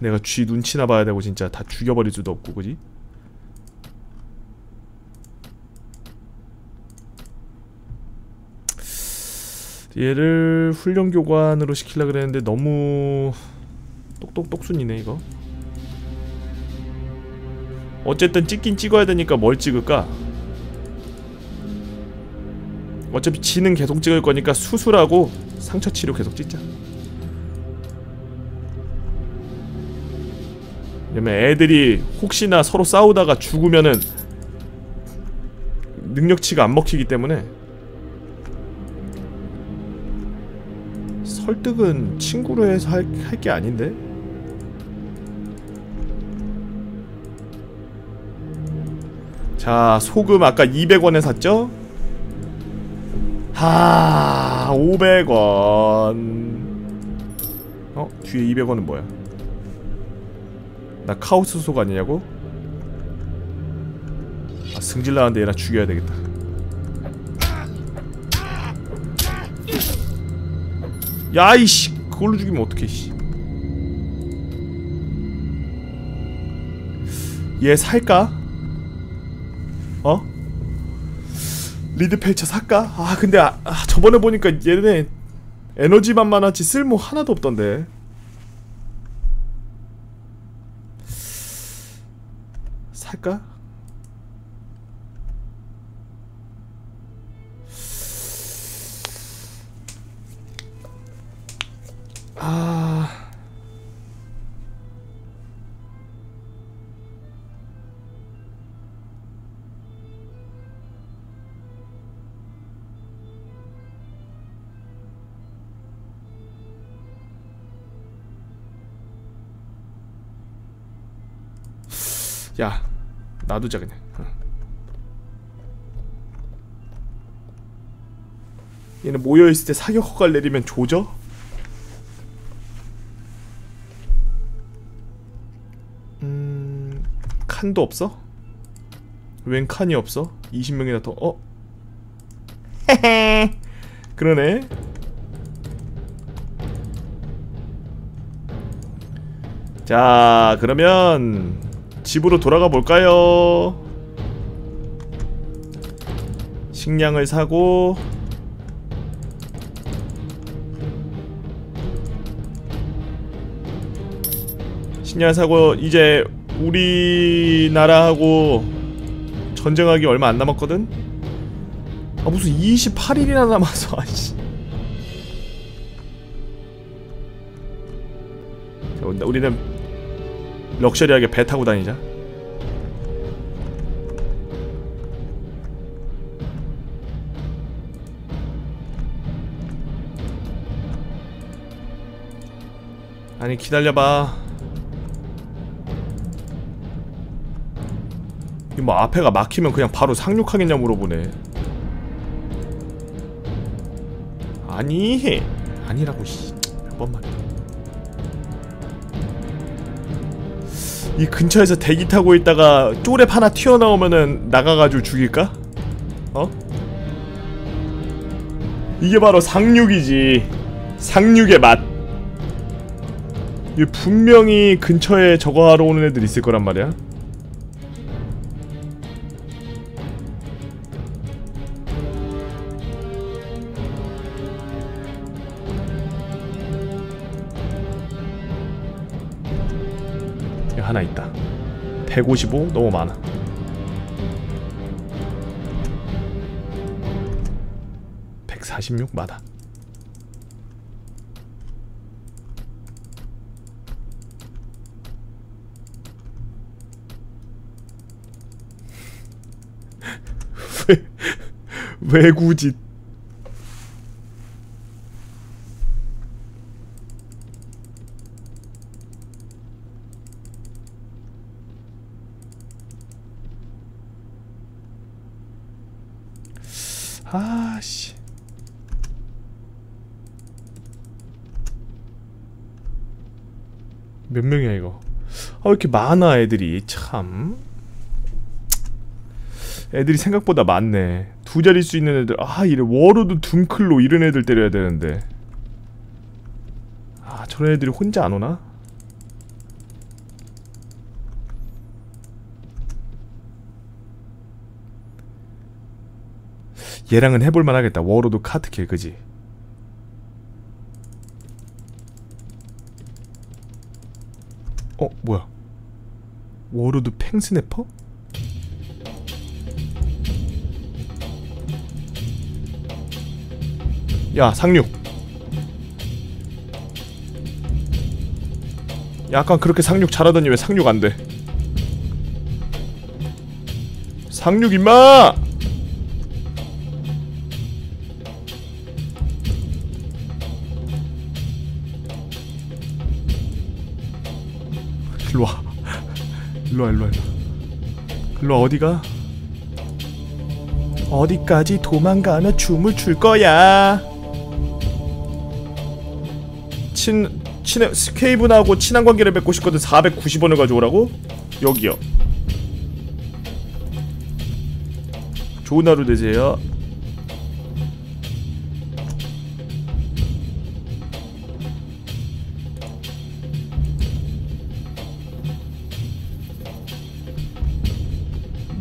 내가 쥐 눈치나 봐야 되고 진짜 다 죽여버릴 수도 없고 그지? 얘를 훈련 교관으로 시키려 그랬는데 너무 똑똑똑순이네 이거 어쨌든 찍긴 찍어야 되니까 뭘 찍을까? 어차피 지는 계속 찍을 거니까 수술하고 상처 치료 계속 찍자 왜냐면 애들이 혹시나 서로 싸우다가 죽으면은 능력치가 안 먹히기 때문에 설득은 친구로 해서 할 게 아닌데? 자 소금 아까 200원에 샀죠? 하 500원 어? 뒤에 200원은 뭐야? 나 카오스 속 아니냐고? 아 승질 나는데 얘나 죽여야 되겠다 야 이씨 그걸로 죽이면 어떡해 씨. 얘 살까? 어? 리드 펠처 살까? 아 근데 아, 아, 저번에 보니까 얘네 에너지만 많았지 쓸모 하나도 없던데 살까? 아... 야 놔두자 그냥 어. 얘는 모여있을 때 사격 허가를 내리면 조져? 음... 칸도 없어? 웬 칸이 없어? 20명이나 더 어? 헤헤 그러네 자 그러면 집으로 돌아가 볼까요? 식량을 사고 식량 사고 이제 우리나라하고 전쟁하기 얼마 안 남았거든? 아 무슨 28일이나 남아서 아씨 우리는 럭셔리하게 배 타고 다니자. 아니 기다려봐. 이 뭐 앞에가 막히면 그냥 바로 상륙하겠냐 물어보네. 아니 아니라고 씨몇 번말 이 근처에서 대기 타고 있다가 쪼랩 하나 튀어나오면은 나가가지고 죽일까? 어? 이게 바로 상륙이지 상륙의 맛이 분명히 근처에 저거 하러 오는 애들 있을 거란 말이야 155 너무 많아. (146) 마다 왜, 왜 굳이 몇 명이야 이거? 아왜 이렇게 많아 애들이? 참. 애들이 생각보다 많네. 두 자릿수 있는 애들 아 이래 Warlord 둠클로 이런 애들 때려야 되는데. 아 저런 애들이 혼자 안 오나? 얘랑은 해볼만 하겠다. Warlord 카트킬 그지? 워로드 팽스네퍼? 야 상륙. 약간 그렇게 상륙 잘하더니 왜 상륙 안돼? 상륙 임마! 일로와 일로와 일로와. 일로와 일로와 어디가? 어디까지 도망가며 춤을 출 거야? 친 친해 스케이븐하고 친한 관계를 맺고 싶거든. 490원을 가져오라고? 여기요. 좋은 하루 되세요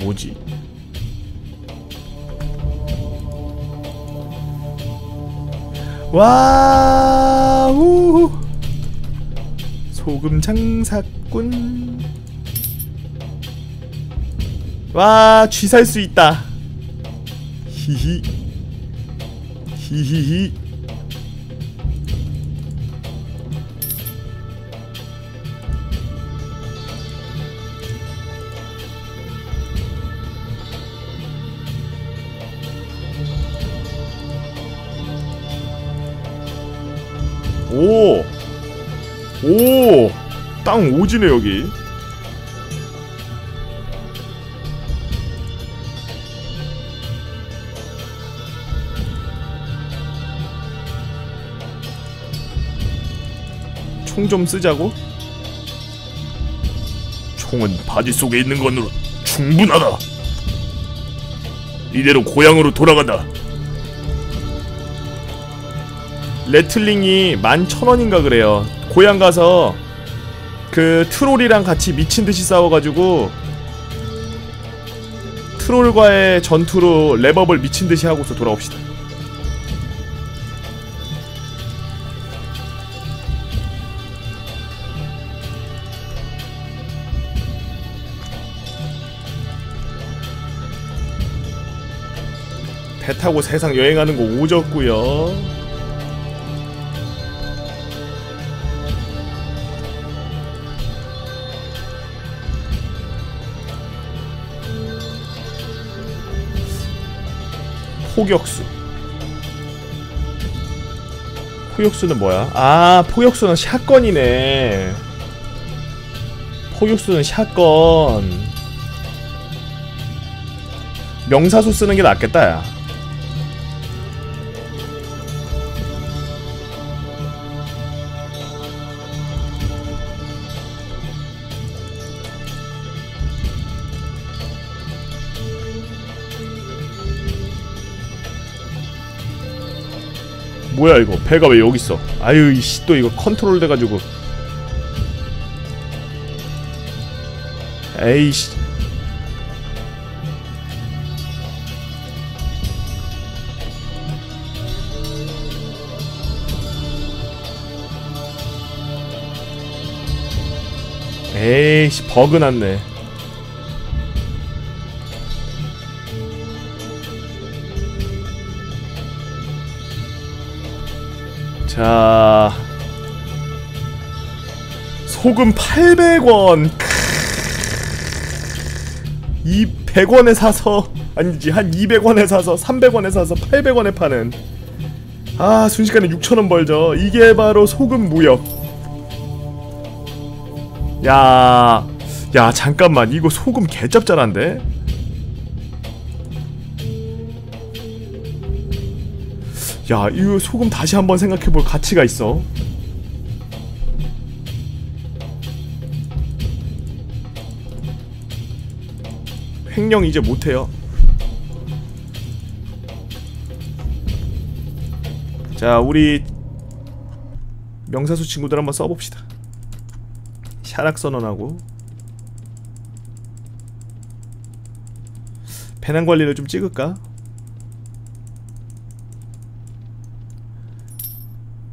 뭐지? 와 우! 소금 장사꾼. 와 쥐 살 수 있다. 히히. 히히히 오! 오! 땅 오지네 여기 총 좀 쓰자고? 총은 바지 속에 있는 것으로 충분하다 이대로 고향으로 돌아간다 레틀링이 11,000원인가 그래요. 고향 가서 그 트롤이랑 같이 미친 듯이 싸워가지고 트롤과의 전투로 렙업을 미친 듯이 하고서 돌아옵시다. 배 타고 세상 여행하는 거 오졌구요. 포격수. 포격수는 뭐야? 아 포격수는 샷건이네. 포격수는 샷건. 명사수 쓰는 게 낫겠다 야 뭐야 이거? 배가 왜 여기 있어? 아유 이씨 또 이거 컨트롤 돼가지고. 에이씨. 에이씨 버그 났네 자 소금 800원. 이 100원에 사서 아니지 한 200원에 사서 300원에 사서 800원에 파는. 아 순식간에 6천원 벌죠. 이게 바로 소금 무역. 야, 야 잠깐만. 이거 소금 개짭짤한데? 야 이거 소금 다시 한번 생각해볼 가치가 있어. 횡령 이제 못해요. 자 우리 명사수 친구들 한번 써봅시다. 샤락 선언하고. 배낭 관리를 좀 찍을까?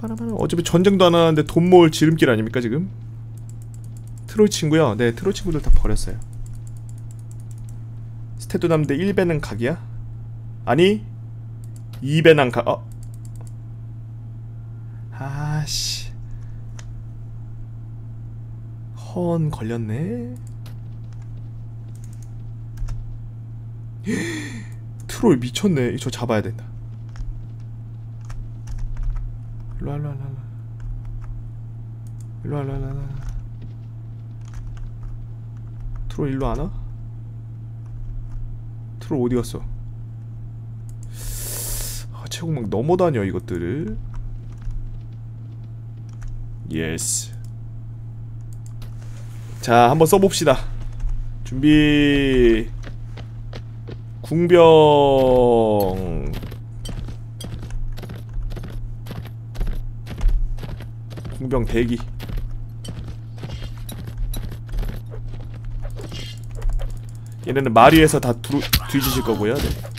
빠라바라바라. 어차피 전쟁도 안 하는데 돈 모을 지름길 아닙니까 지금? 트롤 친구요? 네 트롤 친구들 다 버렸어요 스테도 남대 1배는 각이야? 아니 2배는 각.. 어? 아씨 헌 걸렸네 트롤 미쳤네 저 잡아야 된다 일로와 일로와 일로와. 일로와 일로와 일로와. 트롤 일로 안 와? 트롤 어디 갔어? 아, 채공막 넘어다녀 이것들을. 예스 자 한번 써봅시다. 준비. 궁병 궁병 대기 얘네는 마리에서 다 두루, 뒤지실 거고요 네.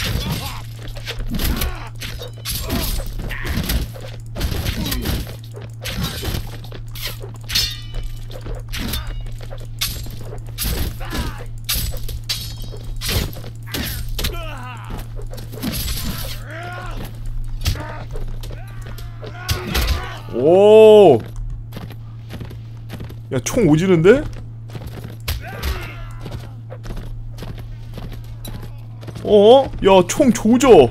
야, 총 오지는데? 어? 야, 총 조져!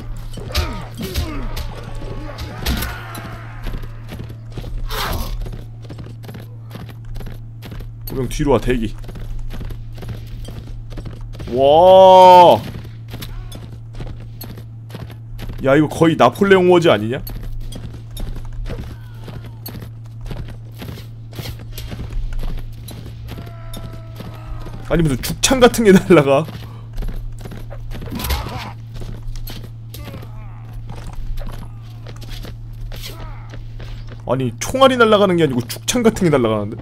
그냥 뒤로 와, 대기. 와! 야, 이거 거의 나폴레옹 워즈 아니냐? 아니 무슨 죽창 같은 게 날라가? 아니 총알이 날아가는 게 아니고 죽창 같은 게 날아가는데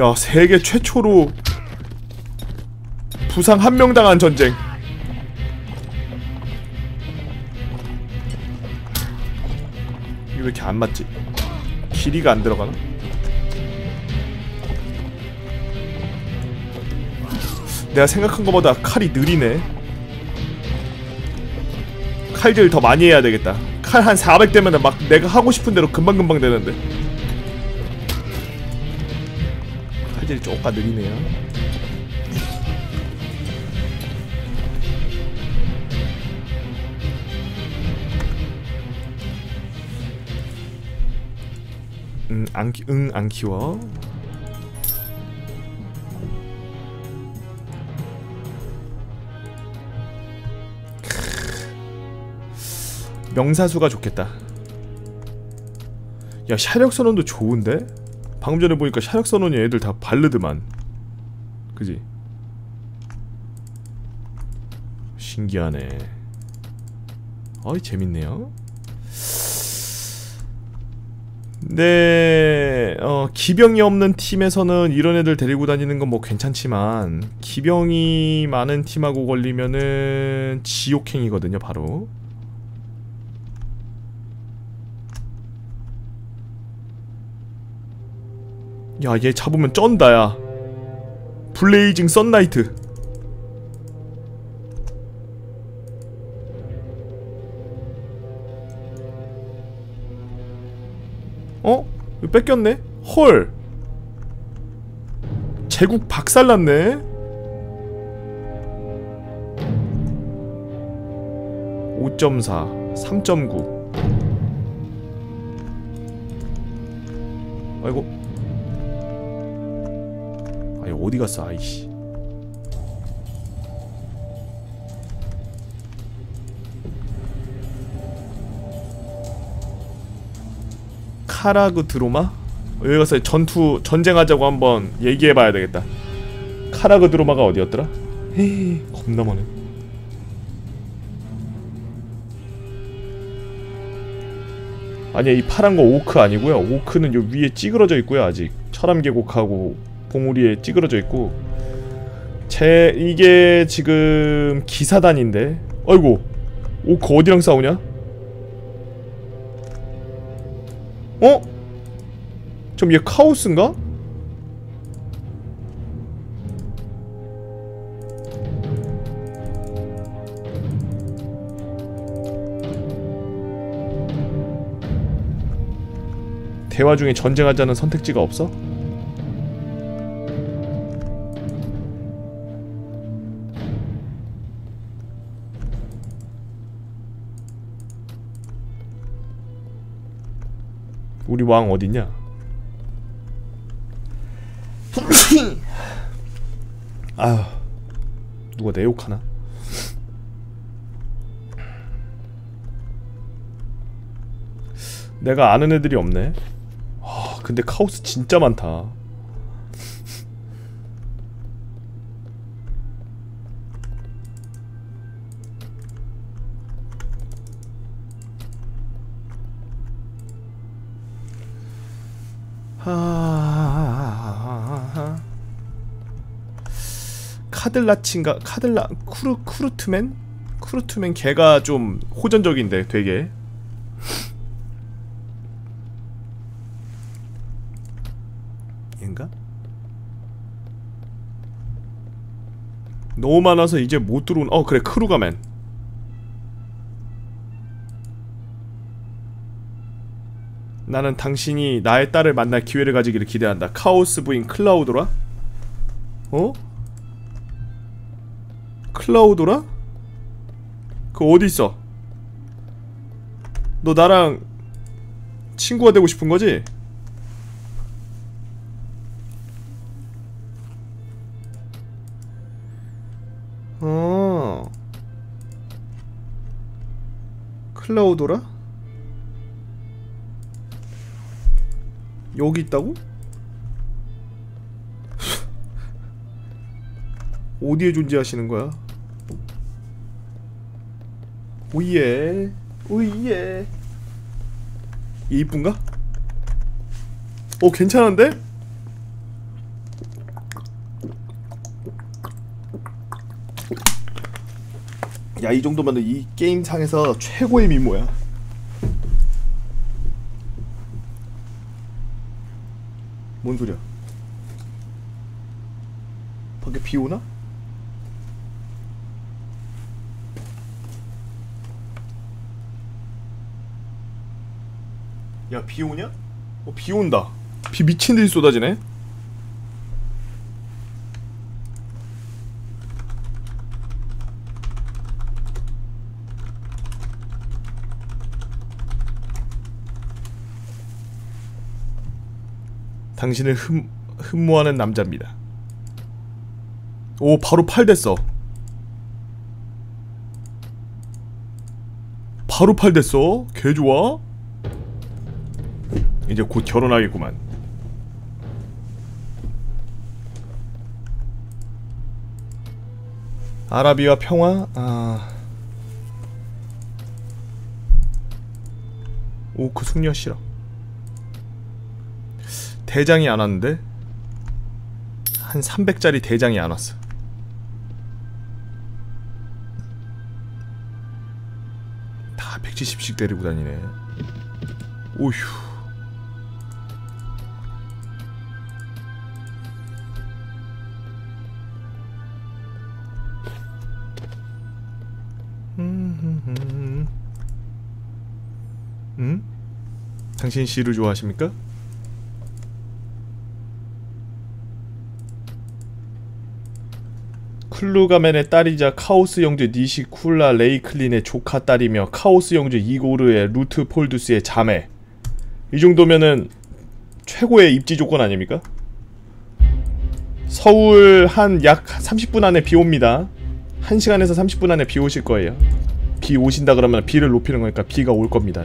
야 세계 최초로 부상 한 명 당한 전쟁 이게 왜 이렇게 안 맞지? 길이가 안 들어가나? 내가 생각한 것보다 칼이 느리네 칼질 더 많이 해야 되겠다 칼 한 400 되면은 막 내가 하고 싶은 대로 금방금방 되는데 칼질이 조금 느리네요 응, 안, 키, 응, 안 키워. 명사수가 좋겠다. 야, 샤력 선언도 좋은데? 방금 전에 보니까 샤력 선언이 애들 다 바르드만. 그지? 신기하네. 어이, 재밌네요. 네, 어, 기병이 없는 팀에서는 이런 애들 데리고 다니는 건 뭐 괜찮지만 기병이 많은 팀하고 걸리면은 지옥행이거든요, 바로. 야, 얘 잡으면 쩐다, 야. 블레이징 썬나이트. 어? 뺏겼네? 헐 제국 박살났네 5.4 3.9 아이고 어디 갔어 아이씨 카라그 드로마? 여기 가서 전투 전쟁하자고 한번 얘기해봐야 되겠다. 카라그 드로마가 어디였더라? 헤이 겁나 많네. 아니야 이 파란 거 오크 아니고요 오크는 요 위에 찌그러져 있고요 아직 철암 계곡하고 봉우리에 찌그러져 있고 제 이게 지금 기사단인데 아이고 오크 어디랑 싸우냐? 어? 좀얘 카오스인가? 대화 중에 전쟁하자는 선택지가 없어? 왕 어딨냐? 아휴 누가 내 욕하나? 내가 아는 애들이 없네 아 근데 카오스 진짜 많다 하하하하하 카들라친가 카들라 쿠르 쿠르트맨? 쿠르트맨 걔가 좀 호전적인데 되게. 얘인가? 너무 많아서 이제 못 들어온 어 그래 크루가맨 나는 당신이 나의 딸을 만날 기회를 가지기를 기대한다 카오스 부인 클라우도라? 어? 클라우도라? 그 어디 있어? 너 나랑 친구가 되고 싶은 거지? 어. 클라우도라? 여기 있다고? 어디에 존재하시는 거야? 오예 오예 얘 이쁜가? 어 괜찮은데? 야 이 정도면 이 게임상에서 최고의 미모야 뭔 소리야 밖에 비 오나? 야 비 오냐? 어 비 온다 비 미친 듯이 쏟아지네 당신을 흠, 흠모하는 남자입니다. 오 바로 8 됐어. 바로 8 됐어. 개 좋아. 이제 곧 결혼하겠구만. 아라비와 평화? 아... 오크 숙녀 싫어 대장이 안 왔는데? 한 300짜리 대장이 안 왔어 다 170씩 데리고 다니네 오휴 음? 당신 시를 좋아하십니까? 클루가멘의 딸이자 카오스 영주 니시쿨라 레이클린의 조카 딸이며 카오스 영주 이고르의 루트 폴두스의 자매. 이 정도면은 최고의 입지 조건 아닙니까? 서울 한 약 30분 안에 비 옵니다. 1시간에서 30분 안에 비 오실 거예요. 비 오신다 그러면 비를 높이는 거니까 비가 올 겁니다